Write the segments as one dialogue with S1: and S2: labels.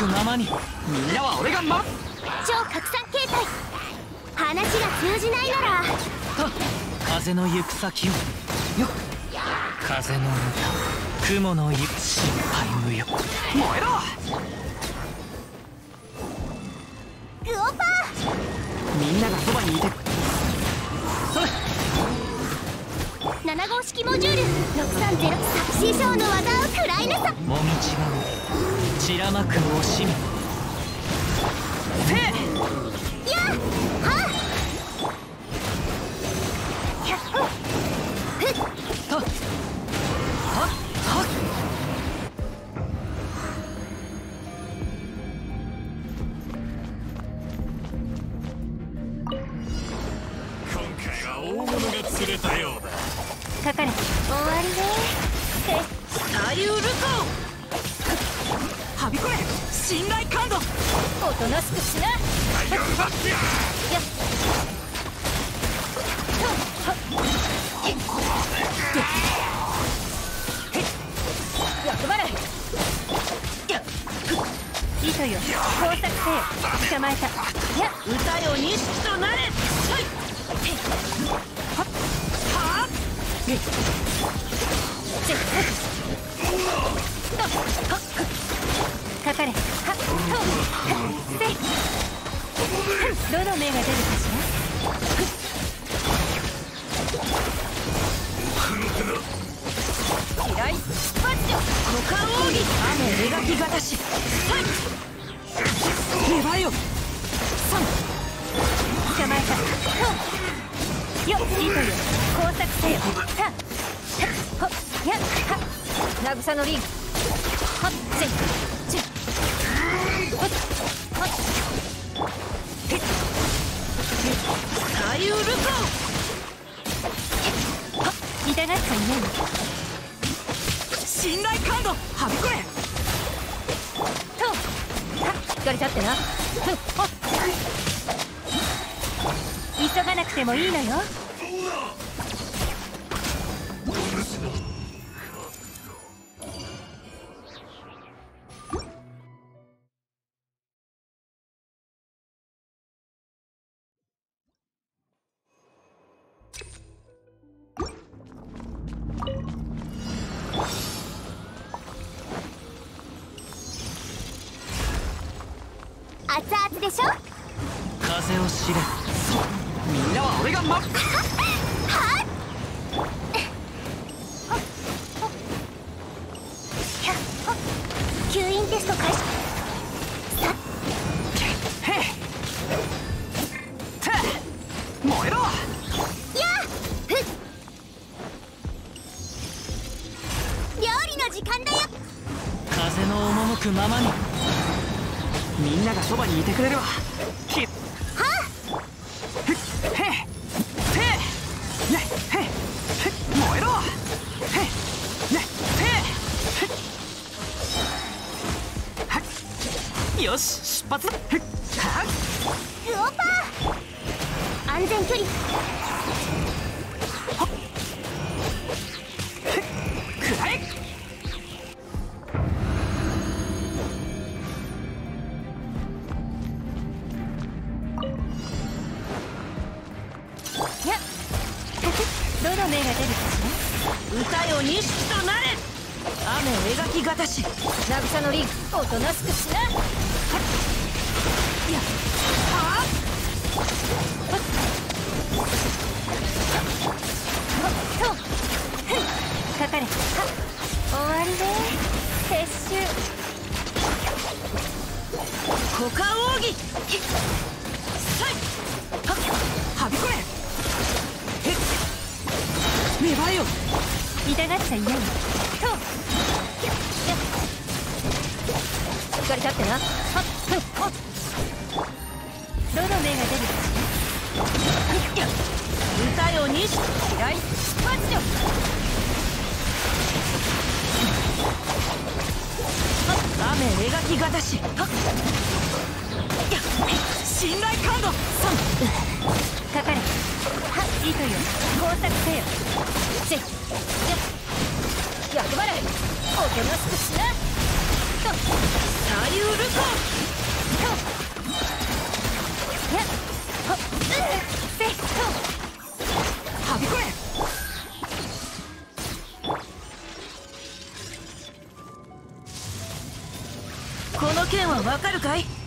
S1: くままに。みんなは俺が守
S2: 超拡散形態。話が通じないなら。
S1: 風の行く先を。よ風の歌雲の行く心配無よ燃えろ！
S2: グオパ
S1: みんながそばにいてそれ
S2: ー7号式モジュール。630師匠の技を食らいなさ。
S1: もみちがう散らまく惜しみ。せ
S2: やっはっ
S1: はっはっ
S3: 今回は大物が釣れたようだ。
S2: かかれ終わりね。
S1: サリュールコはびこれ信頼感度。
S2: おとなしくしな。
S3: タイガーバッキャ
S2: やっ欲張れ。糸よ。工作せよ捕まえた。や
S1: 歌よ錦となれ。はい。はっ。はっ。
S2: はっかかれはっとせいどの目が出るかしら嫌いスパッチョ
S1: 股間奥義雨描きがたしはい粘れよ
S2: 捕まえたとよ糸よ工作せよたほっやっは慰のリングはっ痛がっちゃいない
S1: 信頼感度はびこれ
S2: としっかり立ってな急がなくてもいいのよ。でしょ？
S1: 風を知れ。そう。みんなは俺が守る
S2: 吸引テスト開始。
S1: へっ。て燃えろ。
S2: やふっ。料理の時間だよ。
S1: 風の赴くままにみんながそばにいてくれるわきっ。
S2: はっ。
S1: へっ。へっ。ねへっ。へっ。燃えろ。へっ。ねへっ。はっ。よし。出発。へっ。はっ。
S2: グオパー安全距離。どの目が出るかしら
S1: 歌よ錦となれ。雨描きがたし。
S2: ら慰のリンおとなしくしな。とふんかかれは終わりね撤収
S1: 股間奥義
S2: 痛がっちゃいないとしっかり立ってなはっふんほっどの目が出るかし
S1: 歌よ錦
S2: ら嫌いスパッチョ
S1: 雨描きがたしはっ信頼感度3
S2: 糸よ工作せよせいやっ役払いおとなしくしなと
S1: 左右ルコと
S2: やっほっせっと
S1: はびこえこの剣はわかるかい？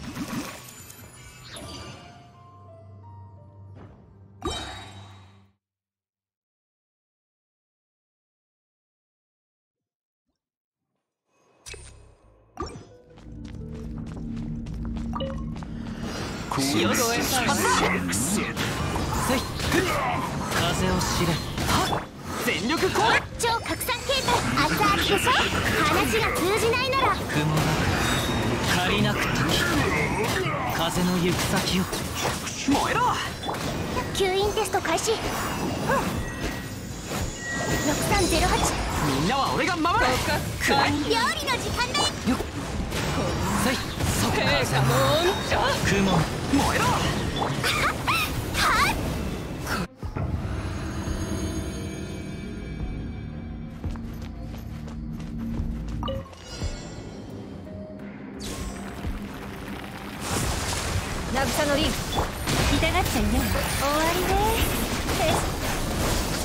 S3: 潮越えた
S1: せい風を知れ全力攻撃
S2: 超拡散形態熱々でしょ話が通じないなら
S1: 雲なく借りなく時風の行く先を燃えろ
S2: 吸引テスト開始うん6308
S1: みんなは俺が守るくらい
S2: 料理の時間だよ
S1: よっ。せいそこからじゃ雲燃えろ。
S2: 渚のリン。痛がっちゃいない。終わりね。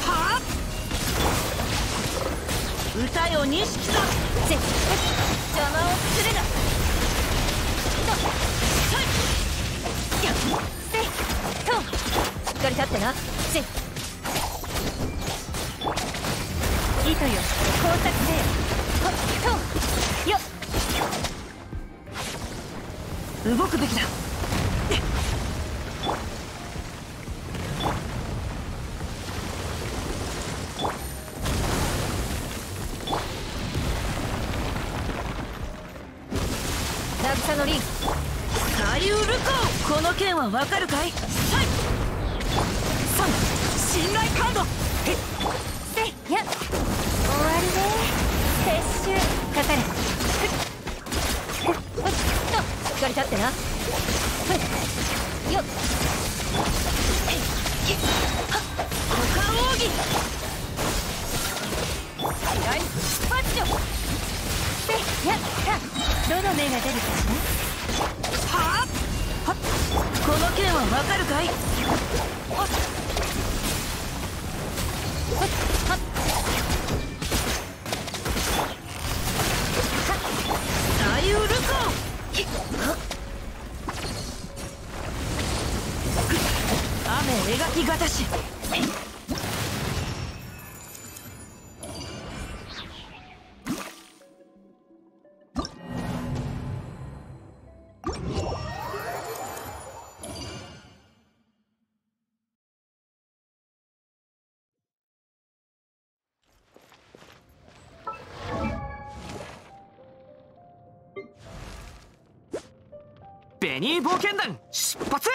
S1: はあ？歌よ錦さ
S2: ぜ邪魔をするなしっかり立ってな。ぜ糸よ工作せよほっと。よっ
S1: 動くべきだわかるかい？はい。三信頼カード。へっ
S2: せや。終わりね。撤収。かかれふっ。ふっと。しっかり立ってな。ふっ。よっ。
S1: 股間奥義
S2: ナイスパッチョせやった。どの目が出るかし
S1: はあはっこの剣はわかるかい？雨描きがたし。ベニー冒険団出発！